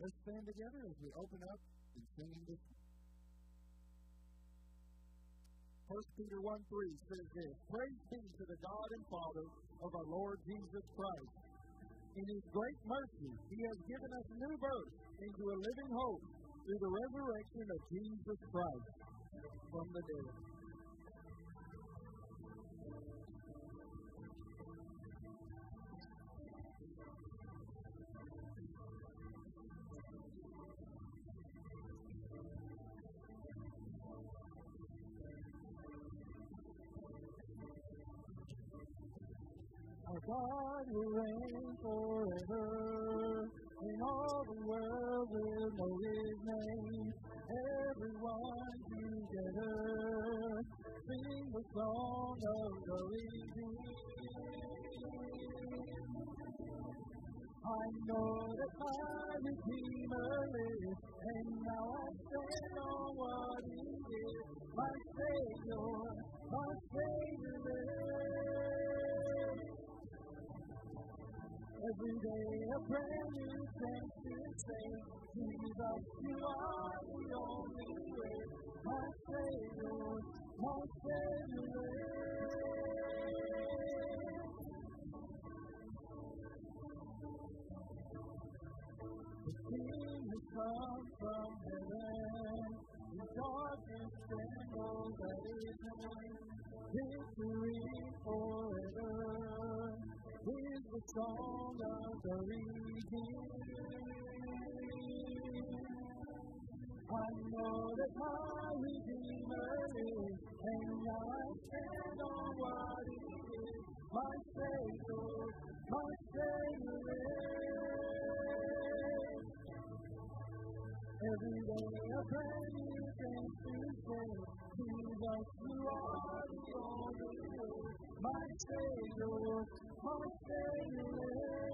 let's stand together as we open up and sing in this. First Peter 1 3 says this Praise be to the God and Father of our Lord Jesus Christ. In his great mercy, he has given us new birth into a living hope through the resurrection of Jesus Christ from the dead. God who reigns forever, and all the world will know His name. Everyone together, sing the song of the redeemed. I know that my Redeemer lives, and now I stand on what He did. My Savior, my Savior lives. Every day a brand new chance to say. Jesus, you are the only way. My Savior, my Savior. The King has come from heaven. The darkness trembles at His name. Victory for song of the redeemed. I know that my Redeemer lives, and I stand on what He did. My Savior, my Savior lives. Every day brand new chance to say, Jesus, you are the only way. My Savior, my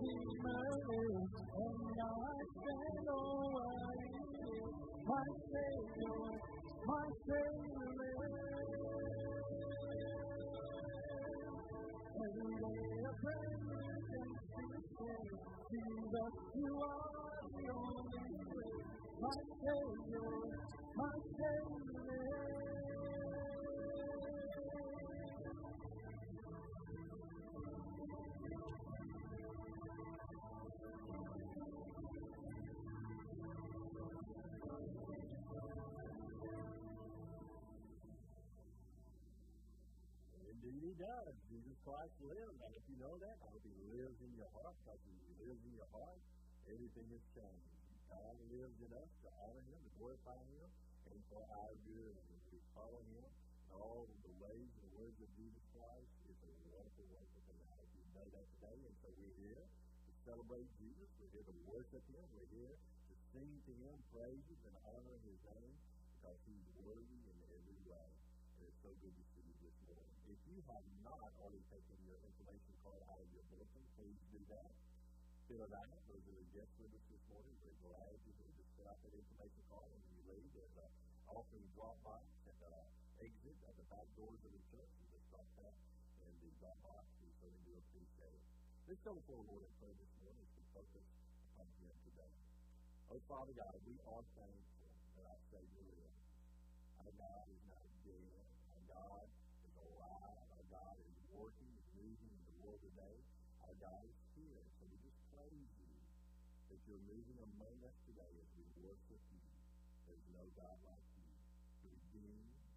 My Savior, my Savior he does. Jesus Christ lives. And if you know that, I hope he lives in your heart. Because he lives in your heart, everything is changed. God lives in us to honor him, to glorify him, and for our good. And if we follow him, all the ways and words of Jesus Christ, it's a wonderful, wonderful thing. I you know that today. And so we're here to celebrate Jesus. We're here to worship Him. We're here to sing to Him praises and honor His name because He's worthy in every way. And it's so good to see you this morning. If you have not already taken your information card out of your bulletin, please do that. Fill it out. Those are the guests with this morning. We're glad you're. Just fill out that information card and you leave. There's an offering drop box at the exit at the back doors of the church. You just drop that in the drop box. We certainly do appreciate it. Let's go before the Lord in prayer this morning as we focus upon Him today. Oh, Father God, we are thankful that our Savior lives. Our God is not dead. Our God God is here. So we just praise you that you're moving among us today as we worship you. There's no God like you. Who redeems,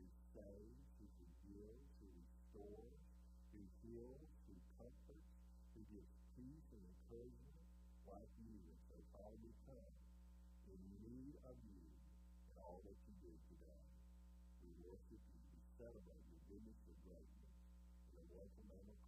who saves, who forgives, who restores, who heals, who comforts, who gives peace and encouragement like you. And so, Father, we come in need of you in all that you do today. We worship you. We celebrate your goodness and greatness. In the wonderful name of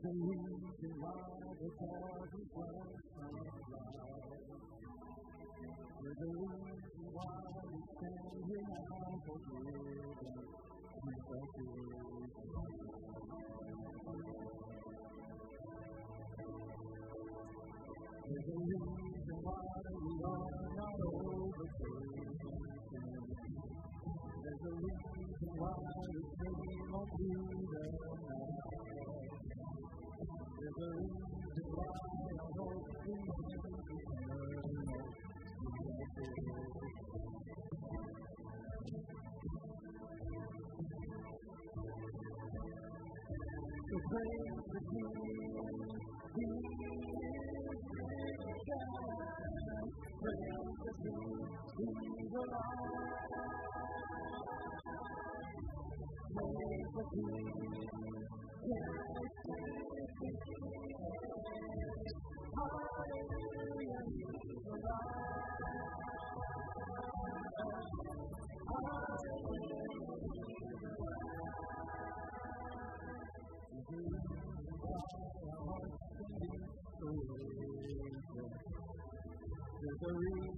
There's a reason why we are not over There's a reason why we dream of you. A reason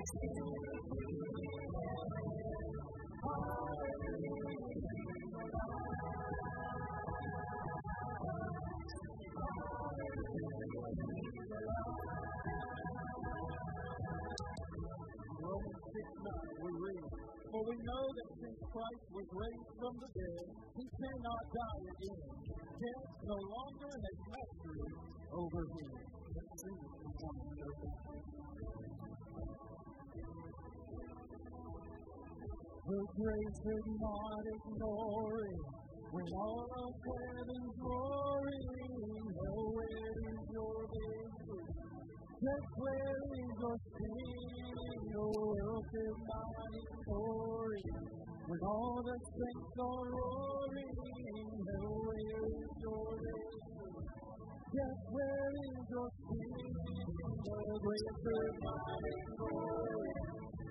For we know that since Christ was raised from the dead, he cannot die again. Death no longer has mastery over him. The grace did not ignore it when all of heaven's glory, nowhere is your victory. Just where is your sting, your world is not ignore it when all the saints are roaring, nowhere is your victory. Just where is your sting, the grace did not ignore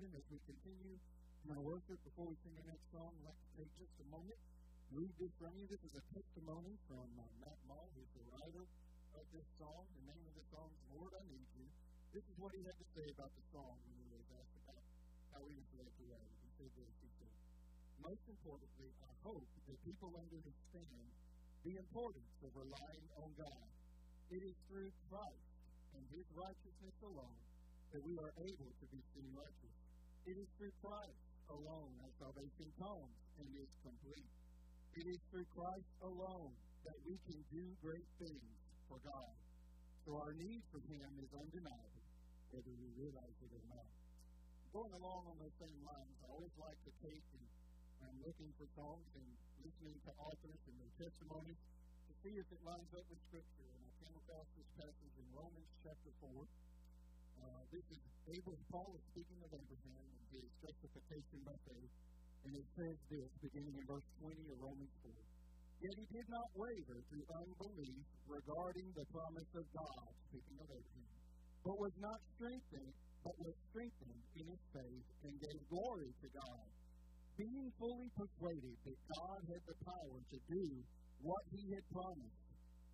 morning, as we continue in our worship, before we sing the next song, I'd like to take just a moment, read this from you. This is a testimony from uh, Matt Maher, who's the writer of this song. The name of the song is Lord, I Need You. This is what he had to say about the song when he was asked about how he was led to write it. He said this, he said, Most importantly, I hope that people understand the importance of relying on God. It is through Christ and his righteousness alone that we are able to be seen righteous. It is through Christ alone that salvation comes and is complete. It is through Christ alone that we can do great things for God. So our need for Him is undeniable, whether we realize it or not. Going along on those same lines, I always like to take and I'm looking for songs and listening to authors and their testimonies to see if it lines up with Scripture. And I came across this passage in Romans chapter 4. Uh, this is Abel, Paul is speaking of Abraham and his justification by faith. And it says this, beginning in verse 20 of Romans 4. Yet he did not waver through unbelief regarding the promise of God, speaking of Abraham, but was not strengthened, but was strengthened in his faith and gave glory to God, being fully persuaded that God had the power to do what he had promised.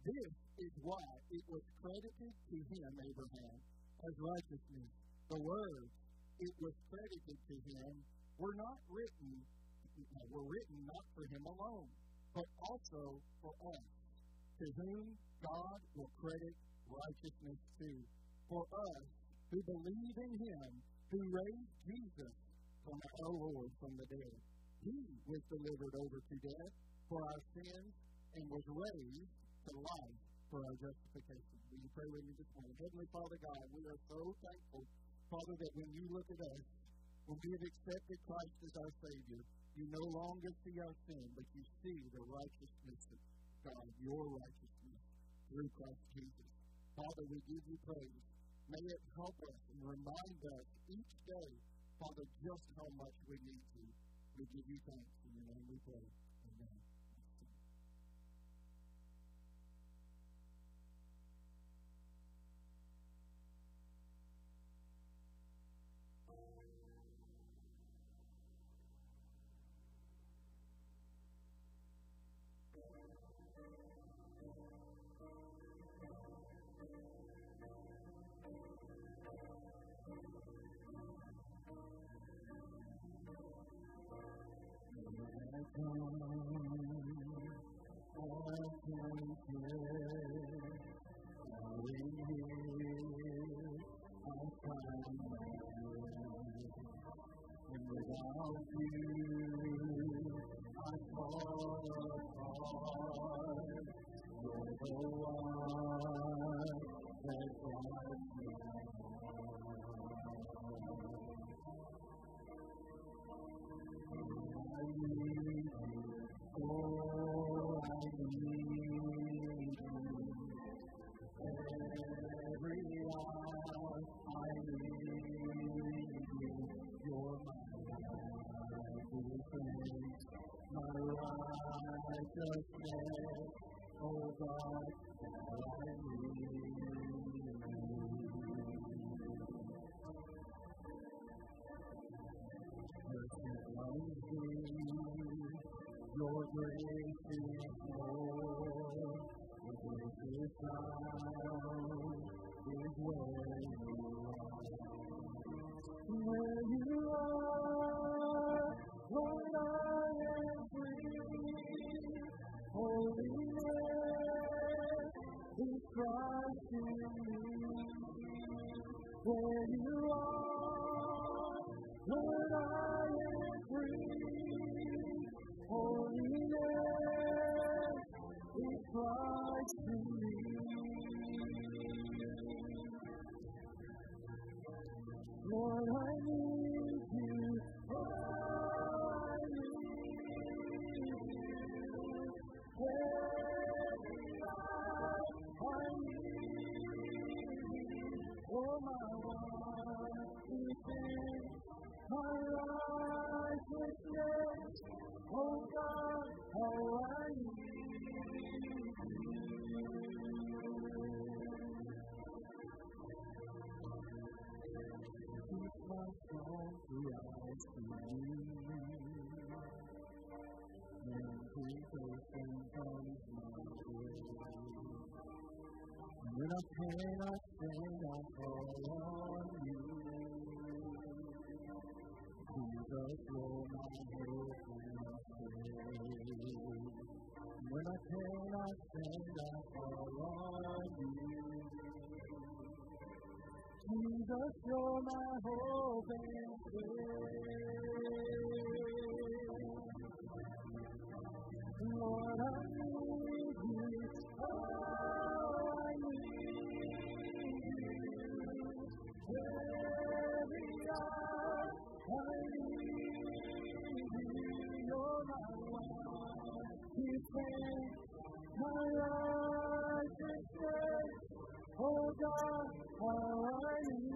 This is why it was credited to him, Abraham, as righteousness. The words, it was credited to him, were not written, were written not for him alone, but also for us, to whom God will credit righteousness to. For us who believe in him who raised Jesus from our Lord from the dead. He was delivered over to death for our sins and was raised to life for our justification. Will you pray with me this morning? Heavenly Father God, we are so thankful, Father, that when you look at us, when we have accepted Christ as our Savior, you no longer see our sin, but you see the righteousness of God, your righteousness through Christ Jesus. Father, we give you praise. May it help us and remind us each day, Father, just how much we need to. We give you thanks in your name we pray. I can give. Your grace When I cannot stand, you. Jesus, my. When I cannot stand, Jesus, you're my hope and faith. Lord, I need you. Oh, I need you. Every hour I need you. You're my life. Defend my righteousness. Oh God, how I need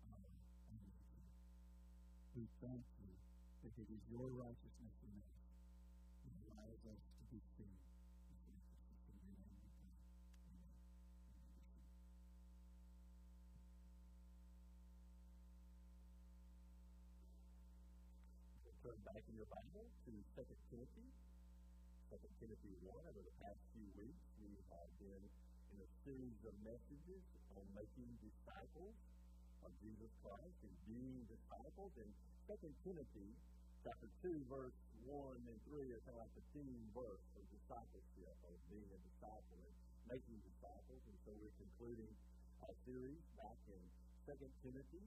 thank you that it is your righteousness in us that allows us to be. Amen. Turn back in your Bible to 2 Timothy. 2 Timothy 1. Over the past few weeks, we have been in a series of messages on making disciples of Jesus Christ and being disciples. And 2 Timothy chapter 2, verse 1 and 3 is kind of like the theme verse of discipleship, of being a disciple and making disciples. And so we're concluding our series back in 2 Timothy.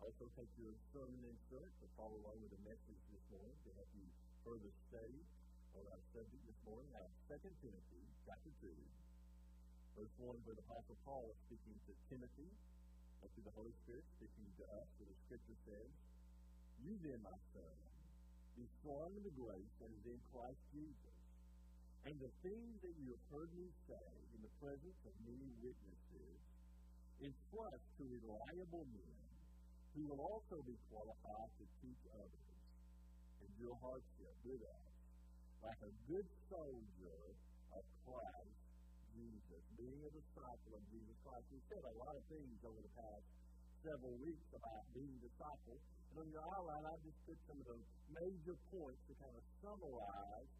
Also take your sermon insert to follow along with the message this morning to help you further study on our subject this morning. Now, 2 Timothy chapter 2, verse 1, where the Apostle Paul is speaking to Timothy and through the Holy Spirit speaking to us, where the Scripture says, You then, my son, be strong in the grace that is in Christ Jesus. And the things that you have heard me say in the presence of many witnesses, entrust to reliable men who will also be qualified to teach others. And endure hardship with us, like a good soldier of Christ Jesus, being a disciple of Jesus Christ. We've said a lot of things over the past several weeks about being disciples. And on your outline, I've just put some of the major points to kind of summarize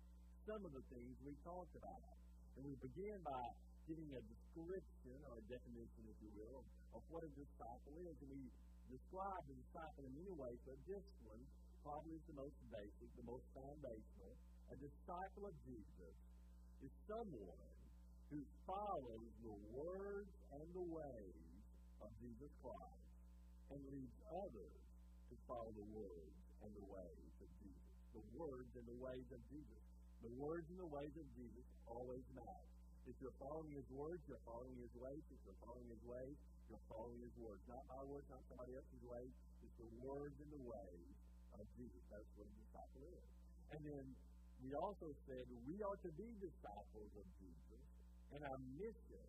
some of the things we talked about. And we begin by giving a description or a definition, if you will, of what a disciple is. And we describe the disciple in many ways, but this one probably is the most basic, the most foundational. A disciple of Jesus is someone who follows the words and the ways of Jesus Christ. and leads others to follow the words and the ways of Jesus. The words and the ways of Jesus. The words and the ways of Jesus always matter. If you're following his words, you're following his ways. If you're following his ways, you're following his words. Not my words, not somebody else's ways. It's the words and the ways of Jesus. That's what a disciple is. And then we also said we are to be disciples of Jesus, and our mission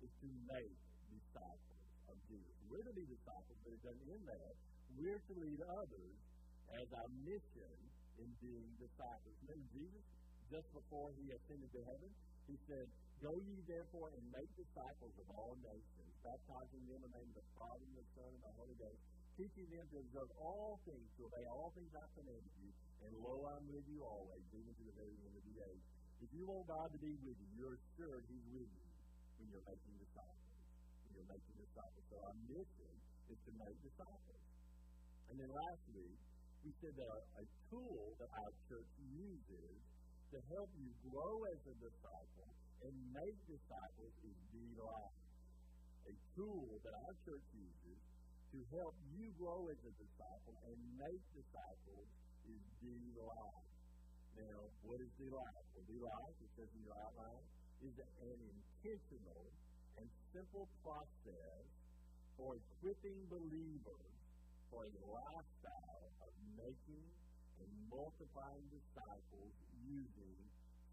is to make disciples of Jesus. We're to be disciples, but it doesn't end there. We're to lead others as our mission in being disciples. Remember Jesus, just before he ascended to heaven, he said, Go ye therefore and make disciples of all nations, baptizing them in the name of the Father and the Son and the Holy Ghost, teaching them to observe all things, to obey all things I commanded you, and lo, I'm with you always, even to the very end of the age. If you want God to be with you, you're assured He's with you when you're making disciples. When you're making disciples. So our mission is to make disciples. And then last week, we said that a tool that our church uses to help you grow as a disciple and make disciples is D-Life. A tool that our church uses to help you grow as a disciple and make disciples is Be Life. Now, what is D-Life? Well, D-Life, it says in your outline, is an intentional and simple process for equipping believers for a lifestyle of making and multiplying disciples using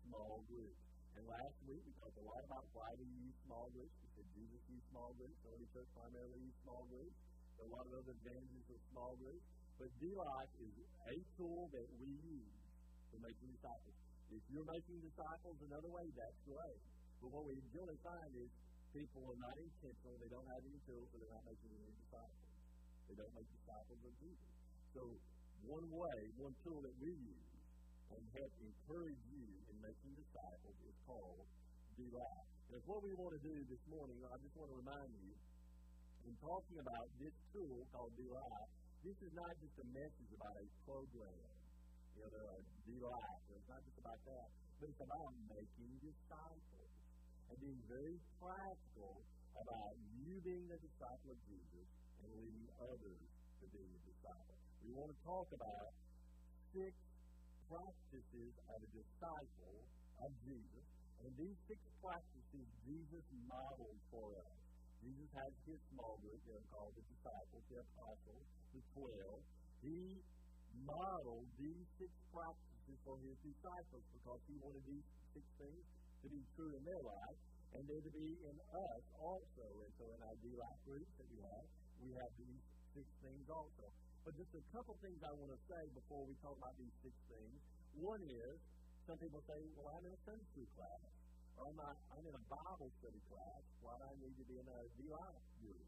small groups. And last week we talked a lot about why we use small groups. We said Jesus used small groups. Early church primarily used small groups. There are a lot of other advantages of small groups. But D-Life is a tool that we use for making disciples. If you're making disciples another way, that's great. But what we generally find is people are not intentional. They don't have any tools, so they're not making any disciples. They don't make disciples of Jesus. So one way, one tool that we use and help encourage you in making disciples is called D-Life. And what we want to do this morning, I just want to remind you, in talking about this tool called D-Life, this is not just a message about a program. You know, are D-Life. It's not just about that, but it's about making disciples and being very practical about you being a disciple of Jesus and leading others to being a disciple. We want to talk about six practices of a disciple of Jesus. And these six practices Jesus modeled for us. Jesus had his small group, they're called the disciples, the apostles, the twelve. He modeled these six practices for his disciples because he wanted these six things to be true in their life and they're to be in us also. And so in our D-Life groups that we have, we have these six things also. But just a couple things I want to say before we talk about these six things. One is, some people say, well, I'm in a Sunday school class. Oh, or I'm, not, I'm in a Bible study class. Why do I need to be in a D-Life group?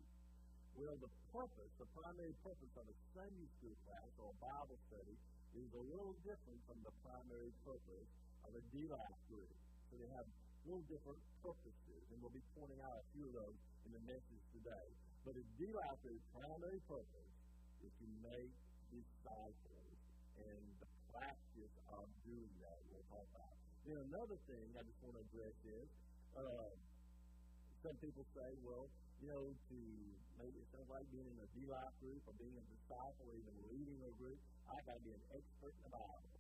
Well, the purpose, the primary purpose of a Sunday school class or a Bible study is a little different from the primary purpose of a D-Life group. So they have little different purposes, and we'll be pointing out a few of those in the message today. But a D-Life's primary purpose is to make disciples, and the practice of doing that we'll talk about. Then another thing I just want to address is, uh, some people say, well, you know, to maybe it sounds like being in a D-Life group or being a disciple or even leading a group, I've got to be an expert in the Bible,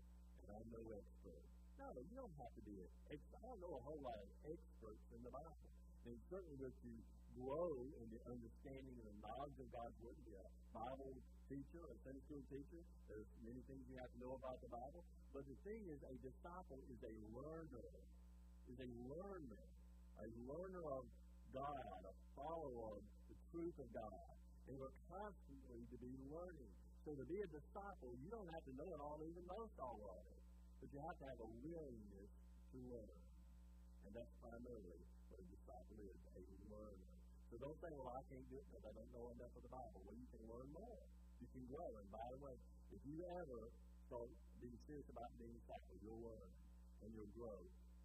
and I'm no expert. No, you don't have to be an expert. I don't know a whole lot of experts in the Bible. And certainly with you grow in the understanding and the knowledge of God's Word, be a Bible teacher, a Sunday school teacher. There's many things you have to know about the Bible. But the thing is, a disciple is a learner, is a learner, a learner of God, a follower of the truth of God. And we're constantly to be learning. So to be a disciple, you don't have to know it all, even most all of it. But you have to have a willingness to learn. And that's primarily what a disciple is, a learner. So don't say, well, I can't do it because I don't know enough of the Bible. Well, you can learn more. You can grow. And by the way, if you ever start being serious about being disciple, you'll learn and you'll grow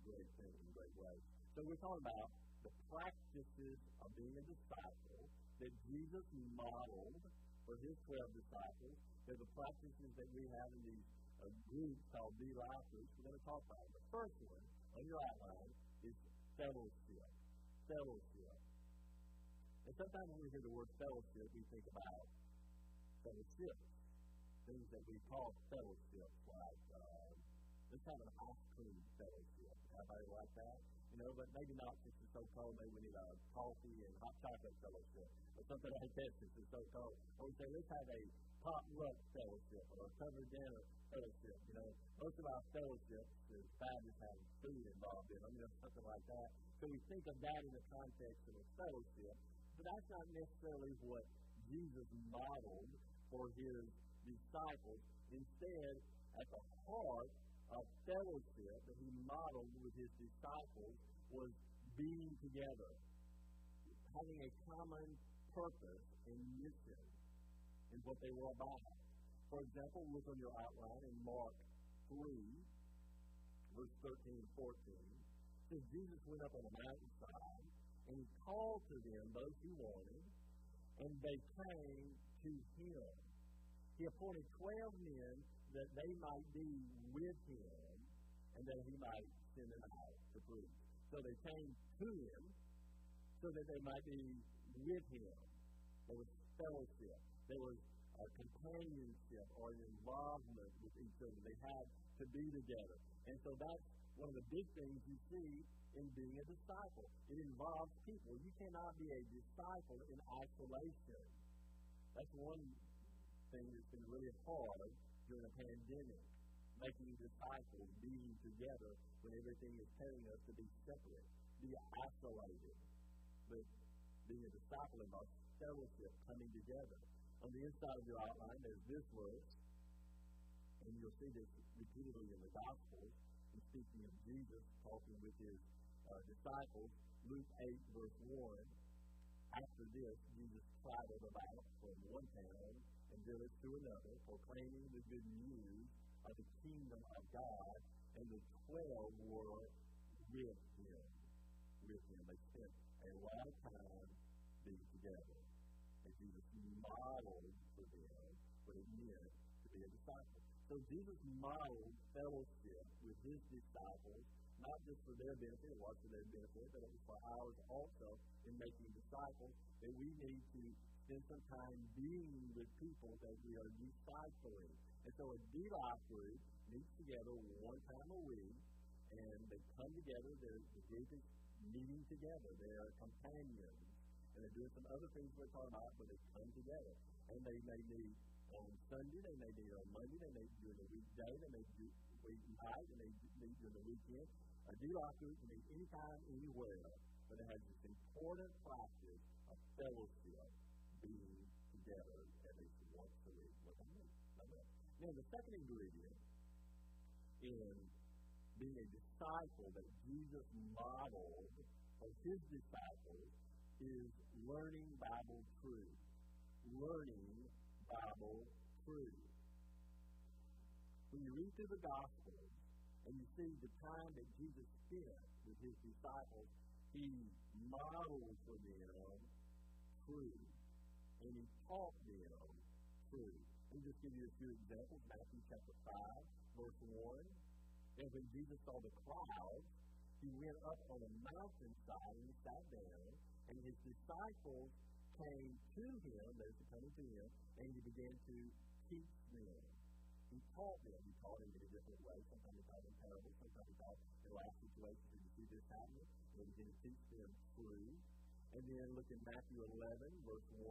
great things in great ways. So we're talking about the practices of being a disciple that Jesus modeled for his 12 disciples. They're the practices that we have in these uh, groups called D-Life groups. We're going to talk about The first one on your outline is fellowship. Fellowship. And sometimes when we hear the word fellowship, we think about fellowship, things that we call fellowship, like uh, let's have an ice cream fellowship. Everybody like that? You know, but maybe not since it's so cold. Maybe we need a coffee and hot chocolate fellowship or something like that since it's so cold. Or we say, let's have a potluck fellowship or a covered dinner fellowship. You know, most of our fellowships is fabulous having food involved in them, you know, something like that. So we think of that in the context of a fellowship, but that's not necessarily what Jesus modeled for his disciples. Instead, at the heart of fellowship that he modeled with his disciples was being together, having a common purpose and mission in what they were about. For example, look on your outline in Mark 3, verse 13 and 14. It says, Jesus went up on a mountainside, and he called to them those he wanted, and they came to him. He appointed 12 men that they might be with him, and that he might send them out to preach. So they came to him so that they might be with him. There was fellowship. There was a companionship or an involvement with each other. They had to be together. And so that's one of the big things you see in being a disciple. It involves people. You cannot be a disciple in isolation. That's one thing that's been really hard during a pandemic. Making disciples, being together when everything is telling us to be separate, be isolated. But being a disciple involves fellowship, coming together. On the inside of your outline, there's this verse, and you'll see this repeatedly in the Gospels. And speaking of Jesus talking with his uh, disciples, Luke 8, verse 1. After this, Jesus traveled about from one town and village to another, proclaiming the good news of the kingdom of God, and the twelve were with him. With him. They spent a lot of time being together. And Jesus modeled for them what it meant to be a disciple. So Jesus modeled fellowship with his disciples, not just for their benefit, it was for their benefit, but it was for ours also in making disciples, that we need to spend some time being with people that we are discipling. And so a D-Life group meets together one time a week, and they come together, the group is meeting together, they are companions, and they're doing some other things we're talking about, but they come together. And they may meet on Sunday, they may meet on Monday, they may do it a weekday, they may do week night, and they meet during the weekend. A D-Life group can meet anytime, anywhere, but it has this important practice of fellowship being together at least once a week with them. Now, the second ingredient in being a disciple that Jesus modeled for his disciples is learning Bible truth. Learning Bible truth. When you read through the Gospels and you see the time that Jesus spent with his disciples, he models for them truth and he taught them truth. Let me just give you a few examples. Matthew chapter 5, verse 1. And when Jesus saw the crowds, he went up on a mountainside and he sat down, and his disciples came to him, those who coming to him, and he began to teach them. He taught them. He taught them in a different way. Sometimes he taught them parables. Sometimes he taught in life situations. Did you see this happening? And he began to teach them through. And then look at Matthew 11, verse 1.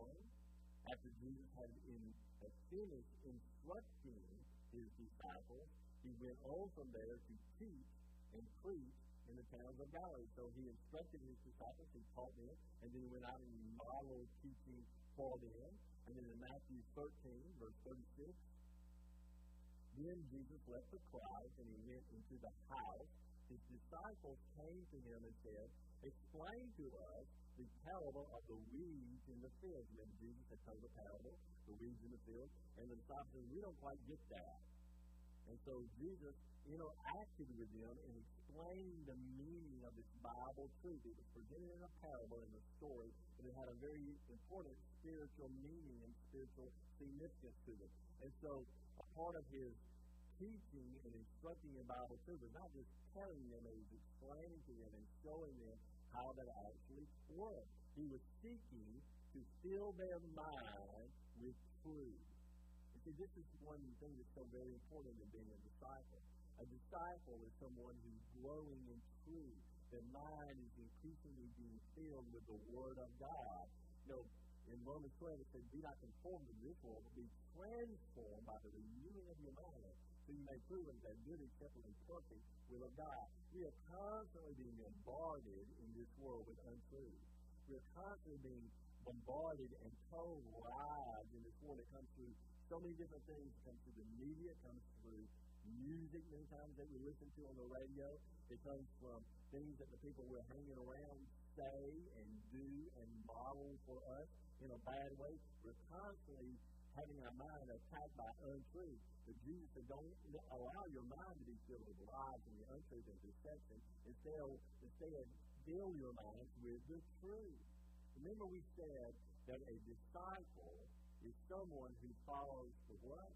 After Jesus had, in, had finished instructing his disciples, he went on from there to teach and preach in the towns of Galilee. So he instructed his disciples, he taught them, and then he went out and modeled teaching for them. And then in Matthew 13, verse 36, then Jesus left the crowd and he went into the house. His disciples came to him and said, Explain to us the parable of the weeds in the field. And Jesus had told the parable, the weeds in the field, and the disciples said, We don't quite get that. And so Jesus interacted with them in explaining the meaning of this Bible truth. It was presented in a parable in the story, but it had a very important spiritual meaning and spiritual significance to it. And so part of his teaching and instructing in Bible was not just telling them, it was explaining to them and showing them how that actually worked. He was seeking to fill their mind with truth. You see, this is one thing that's so very important in being a disciple. A disciple is someone who's growing in truth. Their mind is increasingly being filled with the Word of God. You know, in Romans 12 it says, Be not conformed to this world, but be transformed by the renewing of your mind, so you may prove that good, acceptable, and perfect will of God. We are constantly being bombarded in this world with untruth. We are constantly being bombarded and told lies in this world. It comes through so many different things. It comes through the media, it comes through music many times that we listen to on the radio. It comes from things that the people we're hanging around say and do and model for us in a bad way. We're constantly having our mind attacked by untruth. But Jesus said, don't allow your mind to be filled with lies and the untruth and deception. Instead, instead fill your mind with the truth. Remember we said that a disciple is someone who follows the what?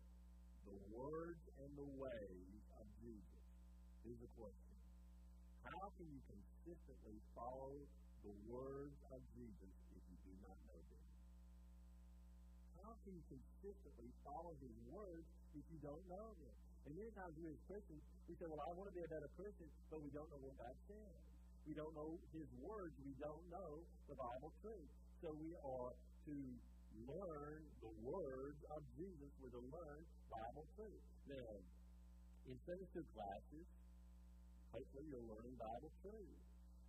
The words and the ways of Jesus. Here's the question. How can you consistently follow the words of Jesus can consistently follow his words if you don't know them? And many times we as Christians, we say, well, I want to be a better Christian, but we don't know what God says. We don't know his words. We don't know the Bible truth. So we are to learn the words of Jesus. We're to learn Bible truth. Now, in Sunday school classes, hopefully you're learning Bible truth.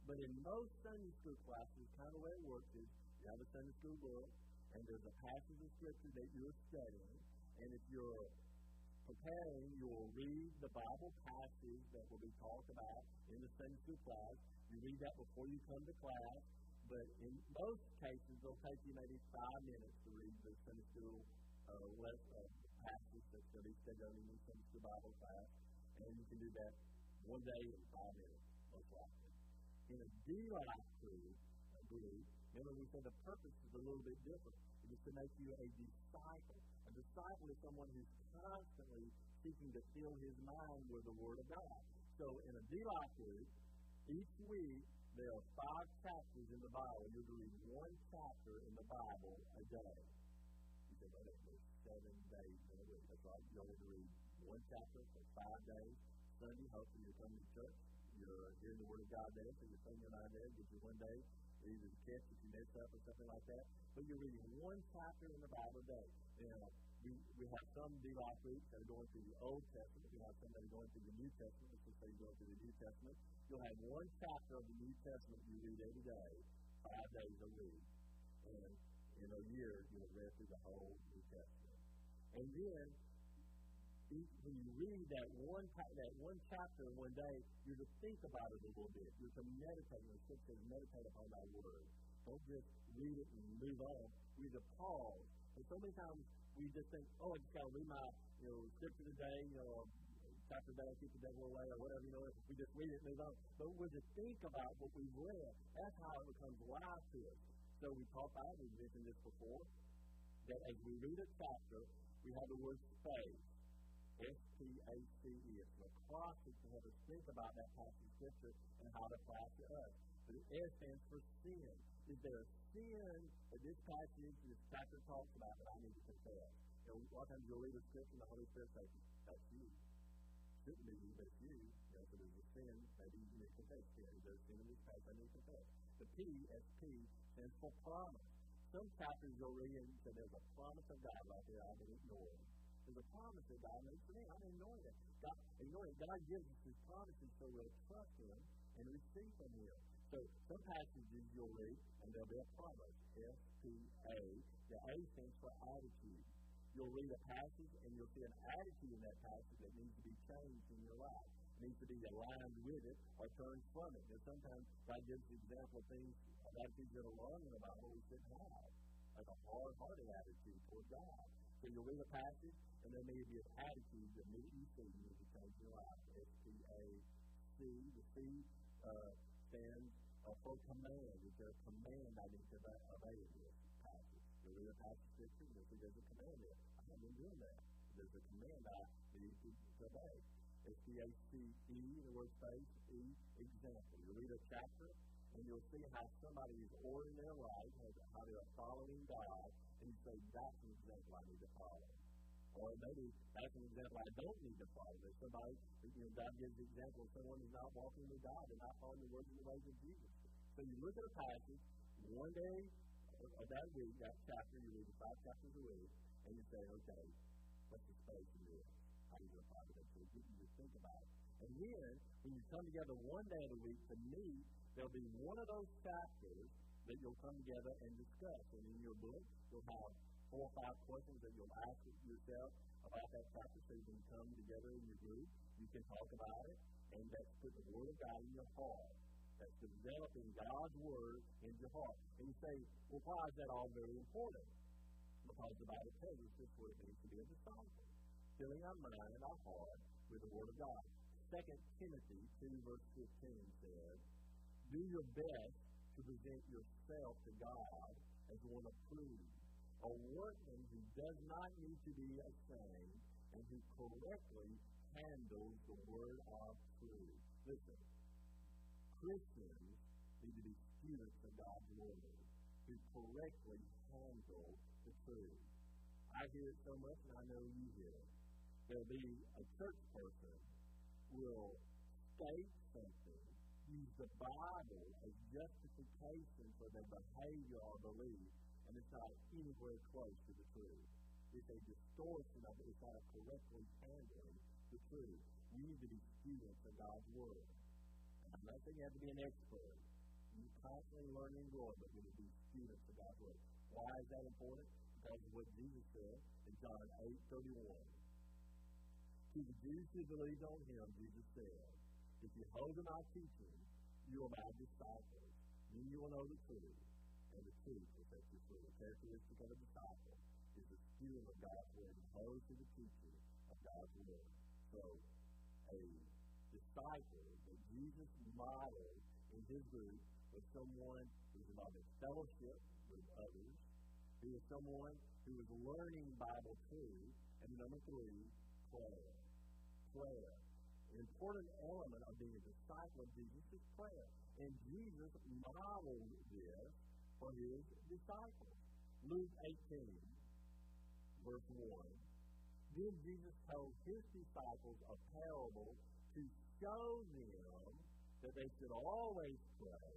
But in most Sunday school classes, kind of way it works is you have a Sunday school book, and there's a passage of Scripture that you're studying, and if you're preparing, you'll read the Bible passage that will be talked about in the Sunday school class. You read that before you come to class, but in most cases, it'll take you maybe five minutes to read the Sunday school uh, less, uh, passage that's going to be studied in the Sunday school Bible class, and you can do that one day in five minutes, most likely. In a group, group Remember, we said the purpose is a little bit different. Is to make you a disciple. A disciple is someone who's constantly seeking to fill his mind with the Word of God. So in a D-Life group, each week there are five chapters in the Bible. You're to read one chapter in the Bible a day. You say, well, there's seven days in a week. That's right. You only read one chapter for five days. Sunday, hopefully you're coming to church. You're hearing the Word of God there, so you're spending your mind there. Gives you one day either to catch if you mess up or something like that. But you're reading one chapter in the Bible a day. Now, we, we have some D-Life that are going through the Old Testament. We have some that are going through the New Testament. Let's just say you're going through the New Testament. You'll have one chapter of the New Testament you read every day, five days a week. And in a year, you'll read through the whole New Testament. And then when you read that one that one chapter one day, you're to think about it a little bit. You're to meditate. The scripture says, meditate upon thy word. Don't just read it and move on. Read the pause. And so many times we just think, oh, I just got to read my you know scripture today, you know, chapter today, keep the devil away, or whatever. You know, we just read it and move on. But we're to think about what we've read. That's how it becomes live to us. So we talked about, we mentioned this before, that as we read a chapter, we have the word space. S-P-A-C-E. It's an acrostic to have us think about that passage of Scripture and how it applies to us. The S stands for sin. Is there a sin that this passage, this chapter talks about that I need to confess? You know, a lot of times you'll read a scripture and the Holy Spirit says, that's you. Shouldn't be you, but it's you. You so there's a sin, maybe you need to confess sin. Is there a sin in this passage I need to confess? The P, S-P, stands for promise. Some chapters you'll read and say there's a promise of God right there I've been ignoring. There's a promise that God makes for me. I'm ignoring it. God, ignoring it. God gives us His promises so we'll trust Him and receive from Him. So some passages you'll read, and there'll be a promise. S-P-A. The A stands for attitude. You'll read a passage, and you'll see an attitude in that passage that needs to be changed in your life. It needs to be aligned with it or turned from it. And sometimes God gives the example of things, of attitudes that are wrong in the Bible we shouldn't have. Like a hard-hearted attitude toward God. So you'll read a passage, and there may be an attitude that maybe you see you need to change your life. S-P-A-C. The C uh, stands uh, for command. It's a command I need to obey in this passage. You'll read a passage scripture, and you'll there's a command there. I haven't been doing that. There's a command I need to obey. S-P-A-C-E, the word space, E, example. You read a chapter, and you'll see how somebody is ordering their life, how they're following God, and you say, that's an example I need to follow. Or maybe that's an example I don't need to follow. There's somebody, you know, God gives the example of someone who's not walking with God and not following the words and the ways of Jesus. So you look at a passage, one day uh, of that week, that chapter, you read the five chapters a week, and you say, okay, what's the space in this? How do you apply it? So you can just think about it. And then, when you come together one day of the week to meet, there'll be one of those chapters that you'll come together and discuss. And in your book, you'll have four or five questions that you'll ask yourself about that chapter so you can come together in your group. You can talk about it, and that's put the Word of God in your heart. That's developing God's Word in your heart. And you say, well, why is that all very important? Because the Bible tells us this what it to be a disciple. Filling our mind and our heart with the Word of God. 2 Timothy 2 verse 15 says, Do your best to present yourself to God as one approved, a workman who does not need to be ashamed and who correctly handles the word of truth. Listen, Christians need to be students of God's word who correctly handle the truth. I hear it so much, and I know you hear it. There'll be a church person will state something, use the Bible as justification for their behavior or belief, and it's not anywhere close to the truth. It's a distortion of it. It's not correctly handling the truth. You need to be students of God's Word. And I'm not saying you have to be an expert. You constantly learn and grow, but you need to be students of God's Word. Why is that important? Because of what Jesus said in John 8 31. To the Jews who believed on him, Jesus said, If you hold to my teaching, you are my disciples. Then you will know the truth, and the truth will set you free. The characteristic of a disciple is the student of God's word and holds to the teaching of God's word. So, a disciple that Jesus modeled in his group was someone who was involved in fellowship with others, who was someone who was learning Bible truth, and number three, prayer. Prayer. An important element of being a disciple of Jesus is prayer. And Jesus modeled this for his disciples. Luke 18, verse 1. Then Jesus told his disciples a parable to show them that they should always pray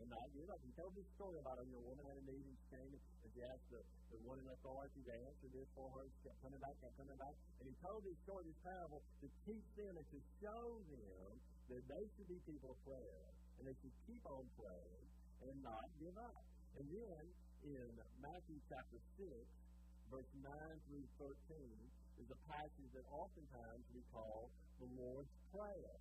and not give up. He told this story about a young woman had a need and she came and she asked the, the one in authority to answer this for her. She kept coming back, kept coming back. And he told this story, this parable, to teach them and to show them that they should be people of prayer and they should keep on praying and not give up. And then in Matthew chapter 6, verse 9 through 13, is a passage that oftentimes we call the Lord's Prayer.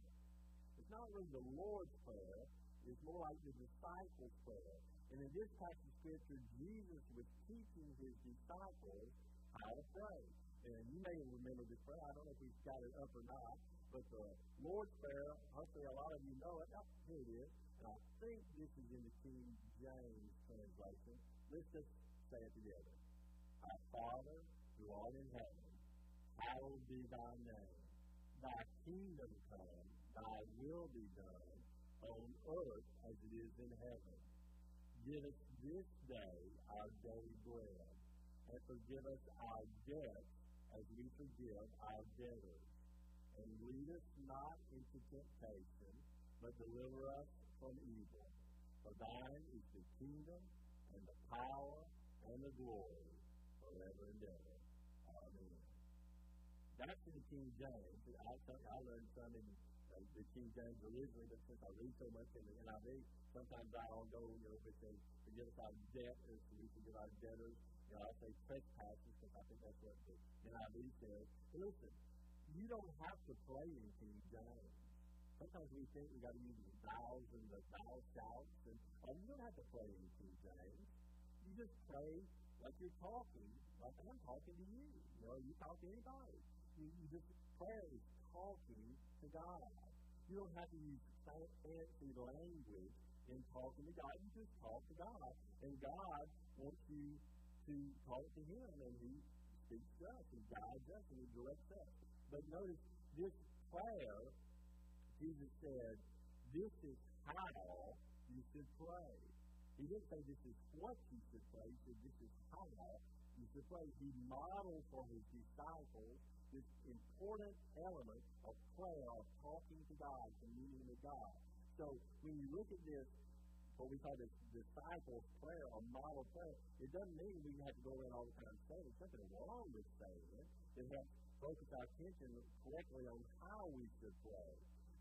It's not really the Lord's Prayer, it's more like the disciples' prayer. And in this passage of Scripture, Jesus was teaching his disciples how to pray. And you may remember this prayer. I don't know if we've got it up or not. But the Lord's Prayer, hopefully a lot of you know it. Oh, here it is. And I think this is in the King James translation. Let's just say it together. Our Father, who art in heaven, hallowed be thy name. Thy kingdom come, thy will be done on earth as it is in heaven. Give us this day our daily bread, and forgive us our debts as we forgive our debtors. And lead us not into temptation, but deliver us from evil. For thine is the kingdom, and the power, and the glory, forever and ever. Amen. That's in King James. I, I learned some in the King James originally, but since I read so much in the NIV, sometimes I don't go, you know, says, forgive us our debt as we forgive our debtors. You know, I say trespasses because I think that's what the NIV says. But listen, you don't have to pray in King James. Sometimes we think we got to use the vowels and the vowel shouts, and oh, you don't have to pray in King James. You just pray like you're talking, like I'm talking to you. You know, you talk to anybody. You, you just prayer is talking to God. You don't have to use fancy language in talking to God. You just talk to God. And God wants you to talk to Him, and He speaks to us, He guides us, and He directs us. But notice this prayer, Jesus said, this is how you should pray. He didn't say this is what you should pray. He said this is how you should pray. He modeled for his disciples this important element of prayer, of talking to God, communing with God. So when you look at this, what we call this disciples prayer or model prayer, it doesn't mean we have to go around all the time saying There's something wrong with saying it. It helps focus our attention correctly on how we should pray.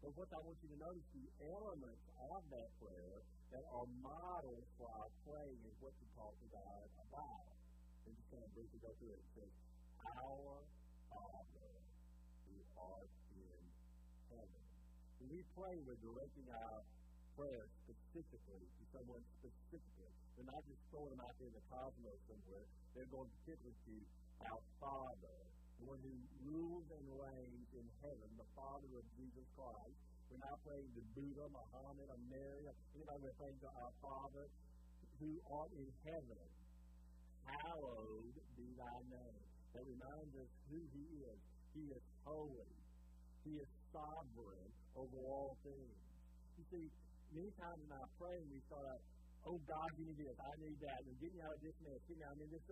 But what I want you to notice, the elements of that prayer that are models for our praying is what to talk to God about. And just kind of briefly go through it. It says, Our Father who art in heaven. When we pray, we're directing our prayer specifically to someone specifically. We're not just throwing them out there in the cosmos somewhere. They're going particularly to our Father the one who rules and reigns in heaven, the Father of Jesus Christ. We're not praying to Buddha, Muhammad, or Mary, anybody. We're praying to our Father who art in heaven. Hallowed be thy name. That reminds us who he is. He is holy. He is sovereign over all things. You see, many times in our praying, we start out, oh God, give me this, I need that, and get me out of this mess, get me out of this.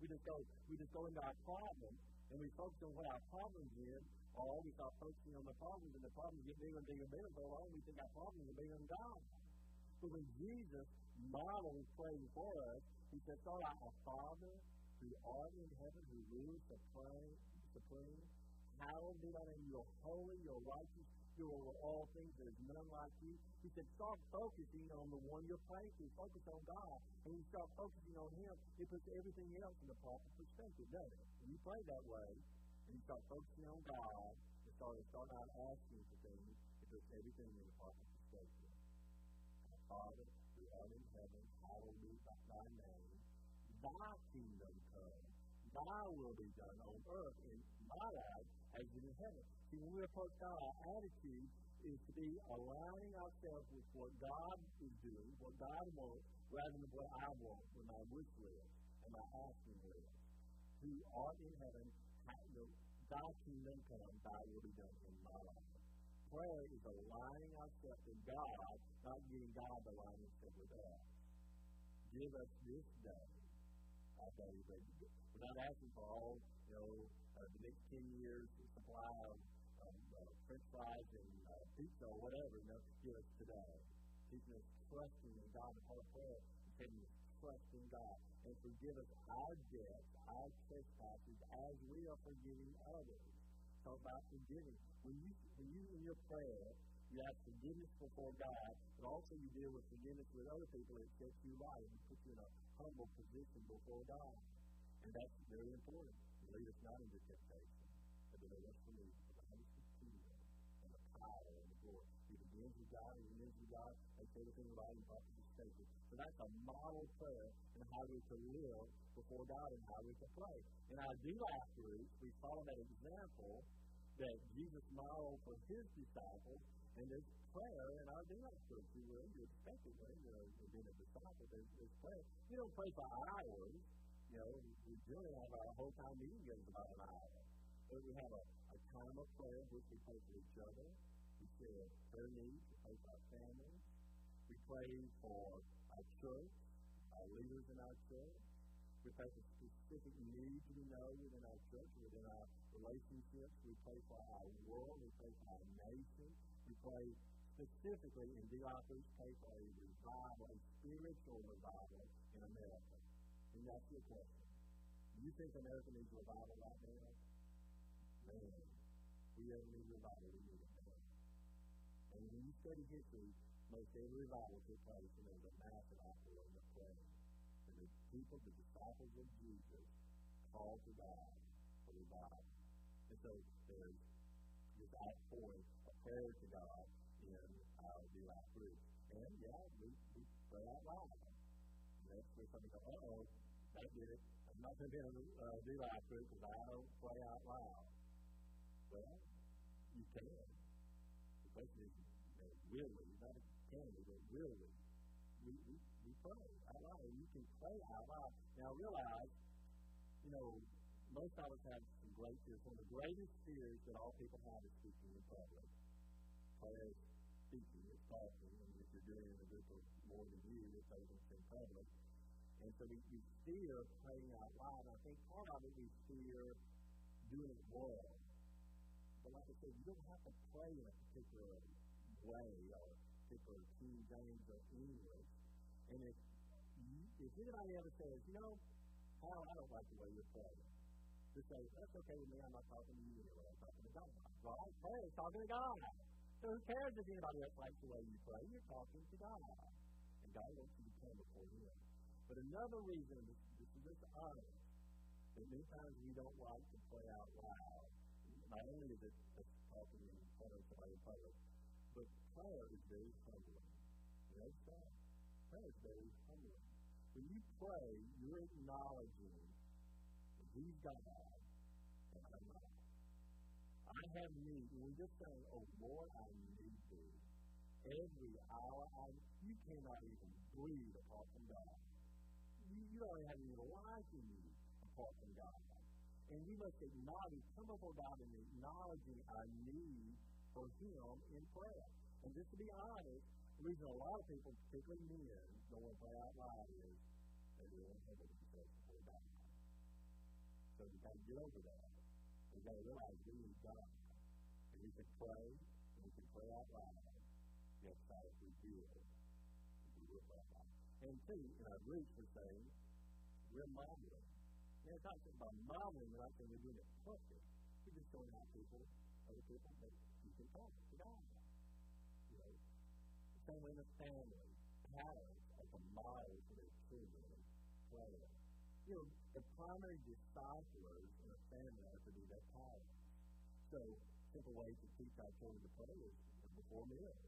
We just go, we just go into our problems and we focus on what our problems is, or oh, we start focusing on the problems, and the problems get bigger and bigger and bigger. So long we think our problems are bigger than God. So when Jesus modeled praying for us, he said, "So our Father who art in heaven, who rules supreme, supreme, hallowed be thy name. You are holy, you are righteous, you over all things. There is none like you. He said, start focusing on the one you're praying to. Focus on God. And when you start focusing on Him, it puts everything else in the proper perspective, doesn't it? When you pray that way, and you start focusing on God, and start, start not asking for things, it puts everything in the proper perspective. Our Father, who art in heaven, hallowed be thy name. Thy kingdom come. Thy will be done on earth in my life as it is in heaven. See, when we approach God, our attitude is to be aligning ourselves with what God is doing, what God wants, rather than what I want with my wish list and my asking list. Who art in heaven, thy kingdom come, thy will be done in my life. Prayer is aligning ourselves with God, not getting God to align himself with us. Give us this day our daily bread. We're not asking for all, you know, uh, the next 10 years supply of french fries and uh, pizza or whatever, you know, give us today. Teaching us trusting in God part of prayer is taking us trust in God and forgive us our debts, our trespasses, as we are forgiving others. Talk about forgiving. When you, when you in your prayer, you ask forgiveness before God, but also you deal with forgiveness with other people. It sets you right and puts you in a humble position before God. And that's very important. Lead us not into temptation, but deliver us from evil God, he begins with God, makes everything right and properly stated. So that's a model prayer in how we can live before God and how we can pray. In our D-Life groups, we follow that example that Jesus modeled for his disciples, and there's prayer in our do groups. You will, you expect it when you're being a disciple. There's, there's prayer. You don't pray for hours. You know, we generally have our whole time meeting goes about an hour. But we have a, a time of prayer which we pray for each other, we share prayer needs. For our families. We pray for our church, our leaders in our church. We pray for specific needs we know within our church, within our relationships. We pray for our world. We pray for our nation. We pray specifically in DRP's pray for a revival, a spiritual revival in America. And that's your question. Do you think America needs revival right now? Man, we ever need revival. We need when you study history, most every revival took place and there was a massive outpouring of prayer. And the people, the disciples of Jesus, called to God for revival. And so there's this outpouring of prayer to God in our D-Life group. And yeah, we, we pray out loud. And that's where somebody goes, uh oh, that did it. I'm not going to uh, D-Life group because I don't pray out loud. Well, you can question is, you know, will we, not a we, we? We, pray out loud. You can pray out loud. Now realize, you know, most of us have some great fears. One of the greatest fears that all people have is speaking in public. Prayer is speaking, it's talking, and if you're doing it in a group of more than you, it's able to in public. And so we, we fear praying out loud. I think part of it we fear doing it well But like I said, you don't have to pray in a particular way or particular King James or English. And if if anybody ever says, you know, Paul, I don't like the way you're praying, just say, that's okay with me. I'm not talking to you anyway. I'm talking to God. Right? Hey, talking to God. So who cares if anybody else likes the way you pray? You're talking to God. And God wants you to come before Him. But another reason, this, this is just honest, that many times we don't like to pray out loud. Not only is it just talking in front of somebody in public, but prayer is very humbling. You understand? Prayer is very humbling. When you pray, you're acknowledging that He's God and I'm not. I have need. We're just saying, oh Lord, I need thee. Every hour, I, you cannot even breathe apart from God. You, you don't have any life in you apart from God. And we must acknowledge, come before God and acknowledging our need for Him in prayer. And just to be honest, the reason a lot of people, particularly men, don't want to pray out loud is they don't want to themselves before God. So you got to get over that. We got to realize we need God. And we can pray, and we can pray out loud. Yes, God, if we do it, we will pray out loud. And two, in our roots, we're saying, we're modeling. And it's not just about modeling, we're not saying we're doing it perfect. We're just showing out people, other people, that you can talk to God. You know, same way in a family, parents as a model for their children, prayer. You know, the primary disciplers in a family are to be their parents. So, simple way to teach our children to pray is before meals.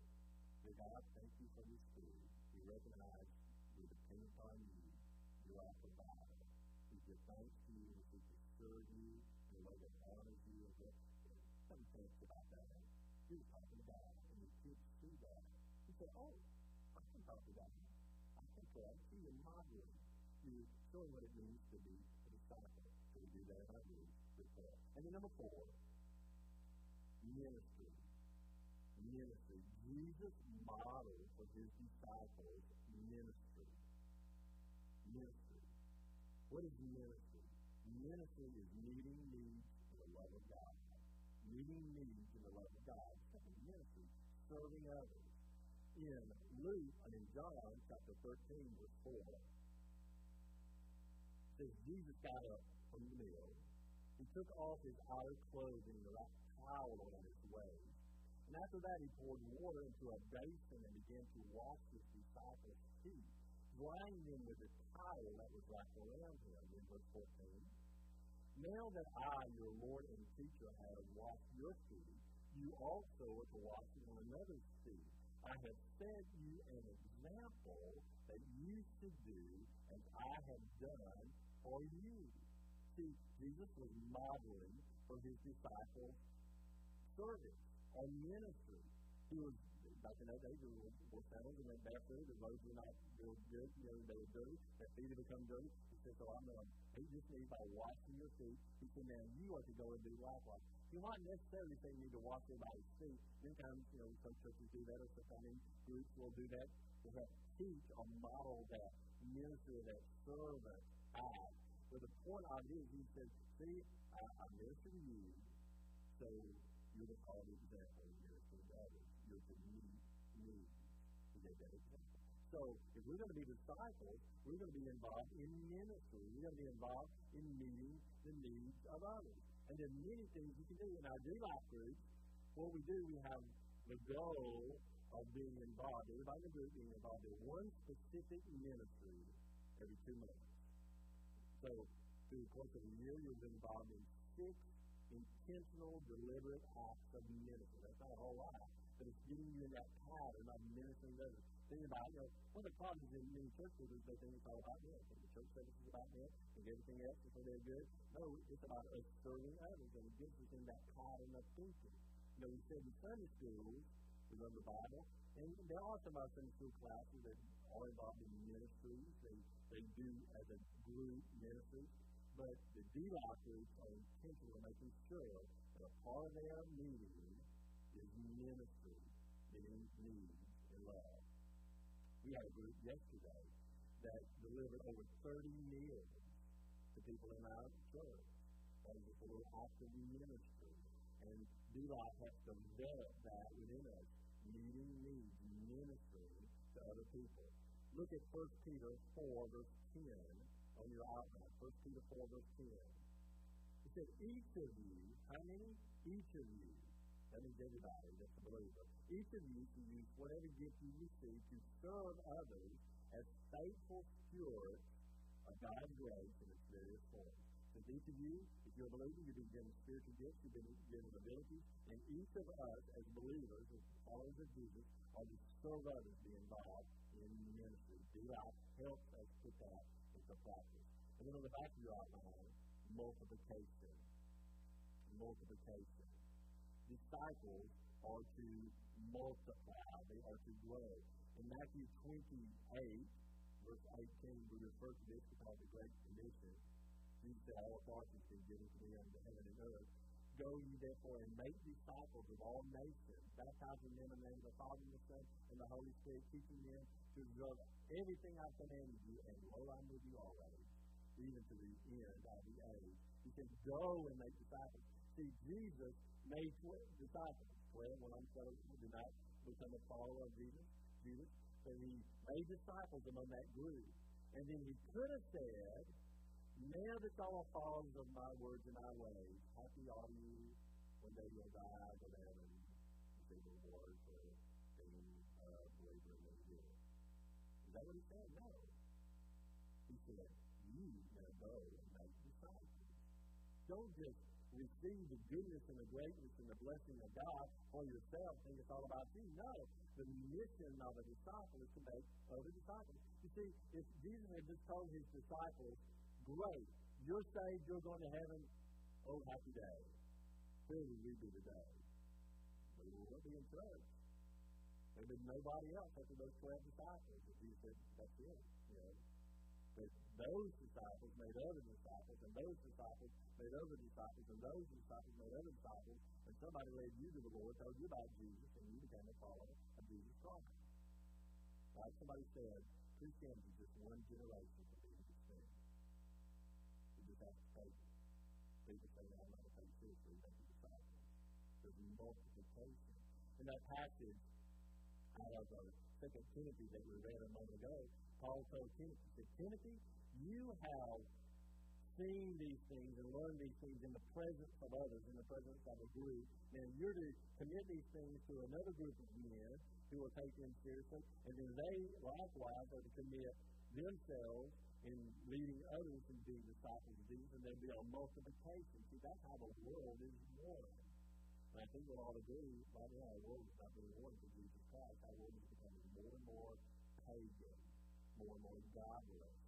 Dear God, thank you for this food. We recognize we depend upon you. You are our provider. We give thanks to you and we serve you say, oh, I can talk to God. I can pray. I see you modeling. You're showing what it means to be a disciple. So we do that in our group with. And then number four, ministry. Ministry. Jesus modeled for his disciples ministry. Ministry. What is ministry? Ministry is meeting needs in the love of God. Meeting needs in the love of God. Second, ministry, serving others. In Luke, and in John chapter 13, verse 4, says Jesus got up from the meal. He took off his outer clothing and wrapped towel on his waist. And after that, he poured water into a basin and began to wash his disciples' feet, drying them with a towel that was wrapped around him. In verse 14, Now that I, your Lord and teacher, have washed your feet, you also are to wash one another's feet. I have set you an example that you should do as I have done for you. See, Jesus was modeling for his disciples service or ministry. He was back in those days, there were, were sandals and went barefoot. The roads were not real good. You know, they were dirty. Their feet had become dirty. He said, so I'm going to meet this need by washing your feet. He said, now you are to go and do likewise. You might necessarily say you need to wash everybody's feet. Many times, you know, some churches do that or sometimes groups will do that. They have teach or model that ministry, that servant act. But the point of it is, he says, see, I, I minister to you, so you're the called example. You're to others. You're to meet needs. He gave that example. So if we're going to be disciples, we're going to be involved in ministry. We're going to be involved in meeting the needs of others. And there are many things you can do. In our D-Life group, what we do, we have the goal of being involved, everybody in the group being involved in one specific ministry every two months. So through the course of a year, you'll be involved in six intentional, deliberate acts of ministry. That's not a whole lot, but it's getting you in that pattern of ministering others. Think about, you know, one of the problems in many churches is they think it's all about them. The church service is about them, and everything else is for their good. No, it's about us serving others, and it gives us in that pattern of thinking. You know, we said in Sunday school, we learn the Bible, and there are some of Sunday school classes that are involved in ministries. They, they do as a group ministry. But the D-Lockers are intentional making sure that a part of their meeting is ministry, meeting needs and love. We had a group yesterday that delivered over 30 meals to people in our church. That was a little of ministry. And Life has developed that within us, meeting needs, ministering to other people. Look at 1 Peter 4, verse 10 on your outline. 1 Peter 4, verse 10. It says, Each of you, how many? Each of you. That means everybody that's a believer. Each of you should use whatever gift you receive to serve others as faithful stewards of God's grace in its various forms. Since each of you, if you're a believer, you've been given spiritual gifts, you've been given abilities, and each of us as believers, as followers of Jesus, are to serve others, be involved in ministry. Do that helps us put that into practice. And then on the back of your outline, multiplication. Multiplication. Disciples are to multiply, they are to grow. In Matthew 28, verse 18, we refer to this called the Great Commission. Jesus said, All authority has been given to me under heaven and earth. Go ye therefore and make disciples of all nations, baptizing them in the name of the Father and the Son and the Holy Spirit, teaching them to observe everything I've commanded you, and lo, I'm with you always, even to the end of the age. He said, Go and make disciples. See, Jesus made 12 disciples. 12 when I'm telling you, do not become a follower of Jesus. Jesus. So he made disciples among that group. And then he could have said, Now that y'all are followers of my words and my ways, happy are you when they will die of heaven, receive rewards for being a believer in the Is that what he said? No. He said, You now go and make disciples. Don't just receive the goodness and the greatness and the blessing of God for yourself, think it's all about you. No. The mission of a disciple is to make other disciples. You see, if Jesus had just told his disciples, Great, you're saved, you're going to heaven, oh, happy day. Would we be today? We would be church. There'd be nobody else after those 12 disciples. If he said, That's it. You know, those disciples made other disciples, and those disciples made other disciples, and those disciples made other disciples, and somebody led you to the Lord, told you about Jesus, and you became a follower of Jesus Christ. Like somebody said, Christianity is just one generation from being extinct. You just have to take people say, I'm not going to take seriously, make you disciples. There's multiplication. In that passage out of uh, Second Timothy that we read a moment ago, Paul told Timothy, said, Timothy, you have seen these things and learned these things in the presence of others, in the presence of a group, and you're to commit these things to another group of men who will take them seriously, and then they likewise are to commit themselves in leading others to be disciples of Jesus, and there'll be a multiplication. See, that's how the world is born. And I think we'll all agree right now, our world is not being born for Jesus Christ. Our world is becoming more and more pagan more and more godless.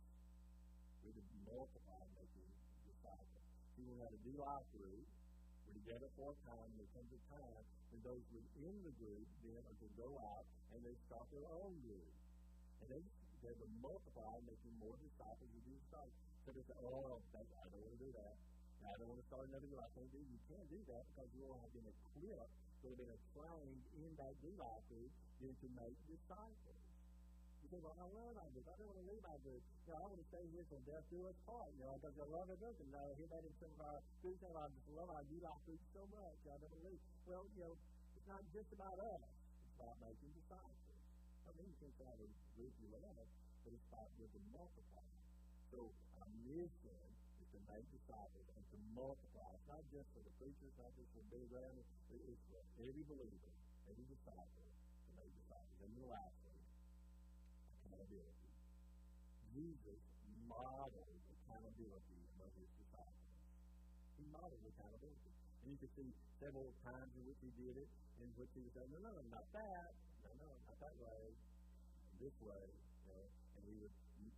We to multiply making disciples. See, we had a D-Life group. We're together for a time, there comes a time when those within the group then are to go out and they start their own group. And they, they're to multiply, making more disciples of Jesus Christ. So they say, oh, I don't want to do that. I don't want to start another. I can't do You can't do that because you all have been equipped, so have been trained in that D-Life group then to make disciples. You well, I love my group. I don't want to leave my group. You know, I want to stay here till death do us part. You know, because I love it. And I hear that in some of our groups, and I just love our D-Life group so much. I never leave. Well, you know, it's not just about us. It's about making disciples. I mean, you can have a group you love, but it's about with the multiply. So our mission is to make disciples and to multiply. It's not just for the preachers, not just for Billy Graham. It's for every believer, every disciple to make disciples. And the last accountability. Jesus modeled accountability among his disciples. He modeled accountability. And you can see several times in which he did it, in which he would say, no, no, no, not that. No, no, not that way. This way. You know, and he would,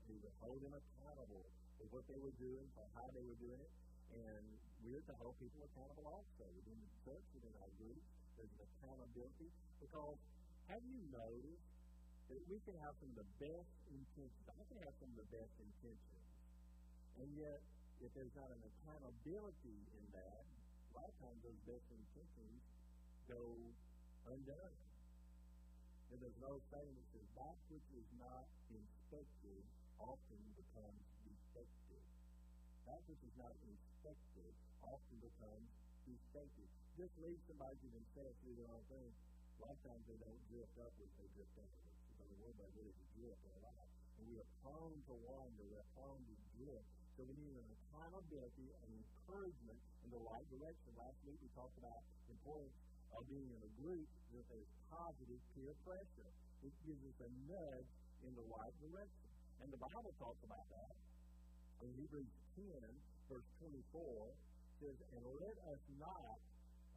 he would hold them accountable for what they were doing, for how they were doing it. And we're to hold people accountable also. Within the church, within our group, there's an accountability. Because have you noticed that we can have some of the best intentions. I can have some of the best intentions. And yet, if there's not an accountability in that, a lot of times those best intentions go undone. And there's no saying that says that which is not inspected often becomes defective. That which is not inspected often becomes perspective. Just leave somebody to themselves do their own thing. A lot of times they don't drift upwards, they drift downwards. So the word by really to drift in life. And we are prone to wander, we are prone to drift. So we need an accountability and encouragement in the right direction. Last week we talked about the importance of being in a group that there's positive peer pressure. It gives us a nudge in the right direction. And the Bible talks about that. In Hebrews 10, verse 24, says, And let us not,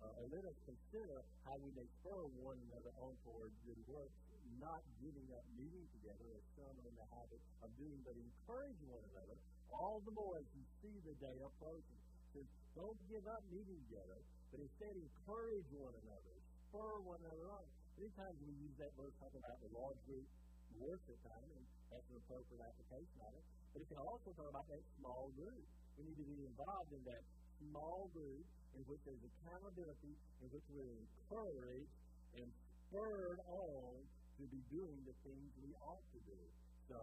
uh, let us consider how we may spur one another on towards good works, not giving up meeting together as some are in the habit of doing, but encourage one another, all the more as you see the day approaching. Says, don't give up meeting together, but instead encourage one another, spur one another on. Many times we use that verse talking about the large group worship time, and that's an appropriate application of it. But it can also talk about that small group. We need to be involved in that small group in which there's accountability, in which we're encouraged and spurred on to be doing the things we ought to do. So,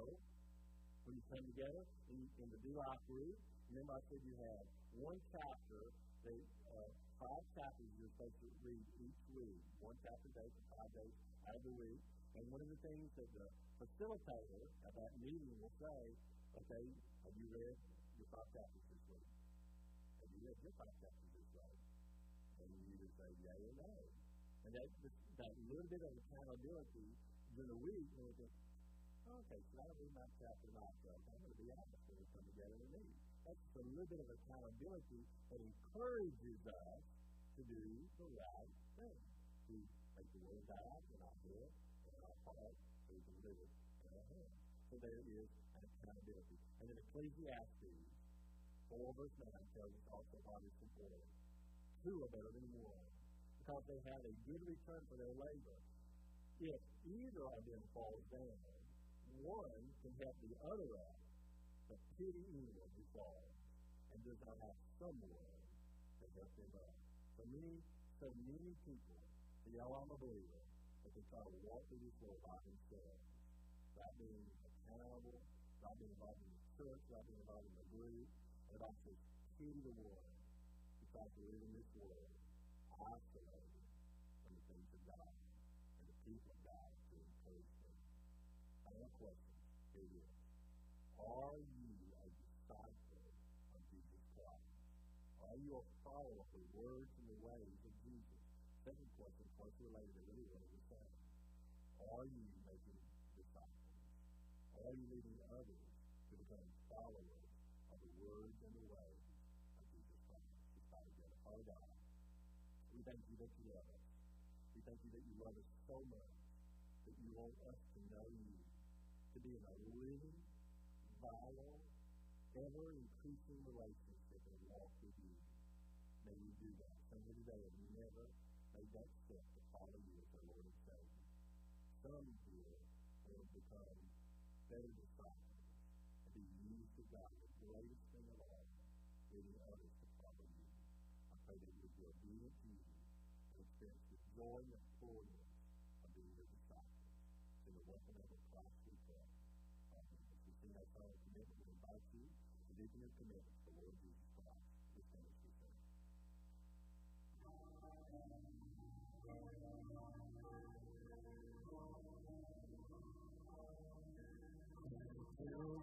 when you come together in, in the D-Life group, remember I said you have one chapter, they, uh, five chapters you're supposed to read each week, one chapter a day for five days out of the week. And one of the things that the facilitator of that meeting will say, okay, have you read your five chapters this week? Have you read your five chapters this week? And you either say yay or no. And that, that little bit of accountability during the week, and we think, okay, so I read my chapter myself. I'm going to be honest when we come together and meet. That's a little bit of accountability that encourages us to do the right thing. To take the word of God in our head and our heart so we can live it in our hands. So there is an accountability. And then Ecclesiastes 4 verse 9 tells us also about this important. Two are better than one because they have a good return for their labor. If either of them falls down, one can help the other out, but pity anyone who falls and does not have someone to help them up. So many, so many people, know I'm a believer, but they try to walk through this world by themselves, not being accountable, not being involved in the church, not being involved in the group, and also pity the who tries to live in this world isolated words and the ways of Jesus? Second question, closely related to really what it saying. Are you making disciples? Are you leading others to become followers of the words and the ways of Jesus Christ? Our oh, God, we thank you that you love us. We thank you that you love us so much that you want us to know you, to be in a living, vital, ever increasing relationship better disciples and be used to God, the greatest thing of all, leading others to follow you. I pray that you would be obedient to you and experience the joy and the fullness of being your disciples. In the weapon of the Christ we pray. Amen. As we sing song of commitment, we invite you to deepen your commitment to the Lord Jesus Christ. This finish we sing.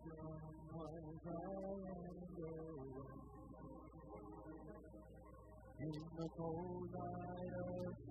In the cold night of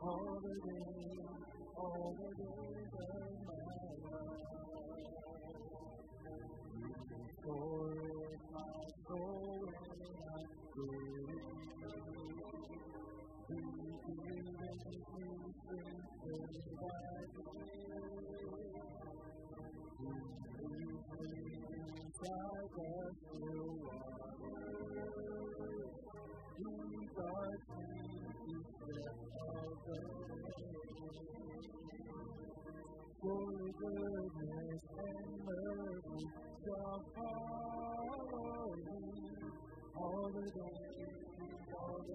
all the days, all the days In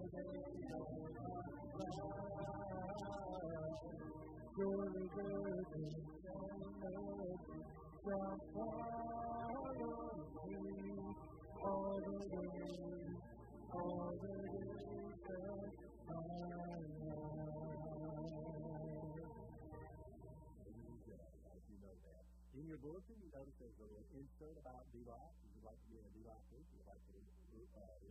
your bulletin, you notice there's a little insert about D-Life. If you'd like to be in a D-Life group, you'd like to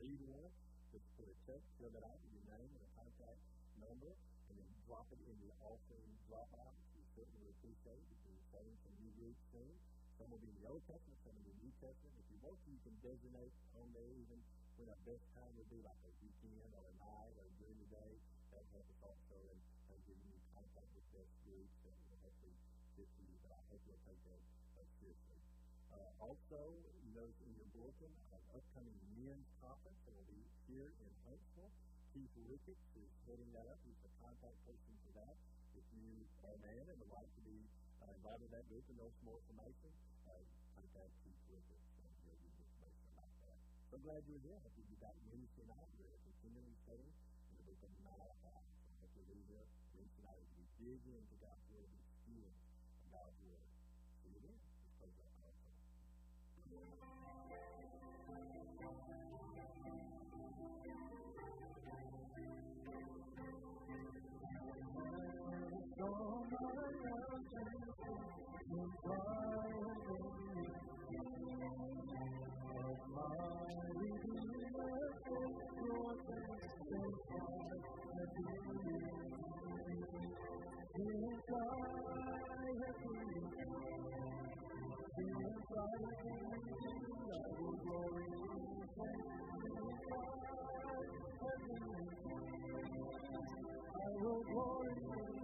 lead one, just put a check, fill it out with your name and a contact number, and then drop it in the offering drop out, we certainly appreciate because we're starting some new groups soon. Some will be in the Old Testament, some in the New Testament. If you want to, you can designate on there even when our best time would be, like a weekend or a night or during the day. That help us also in uh, giving you contact with best groups and hopefully fit to you, but I hope you'll take that uh, seriously. Uh, also, you notice in your bulletin an upcoming men's conference that will be here in Huntsville. Keith Ricketts is heading that up. He's the contact person for that. If you are a man and would like to be uh, invited to that group and know some more information, uh, contact Keith Ricketts and he'll give you information about that. So glad you're here. I hope you'll be back Wednesday night. We're continuing studying in the book of Malachi. So I hope you'll be here Wednesday night as we dig into God's Word and stealing God's Word. See you then. Let's close that prayer. I will glory